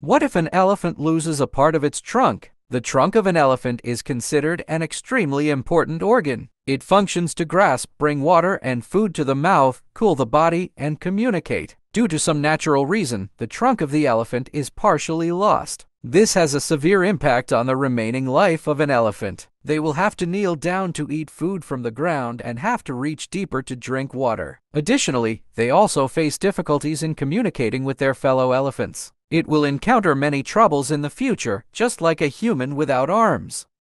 What if an elephant loses a part of its trunk? The trunk of an elephant is considered an extremely important organ. It functions to grasp, bring water and food to the mouth, cool the body, and communicate. Due to some natural reason, the trunk of the elephant is partially lost. This has a severe impact on the remaining life of an elephant. They will have to kneel down to eat food from the ground and have to reach deeper to drink water. Additionally, they also face difficulties in communicating with their fellow elephants. It will encounter many troubles in the future, just like a human without arms.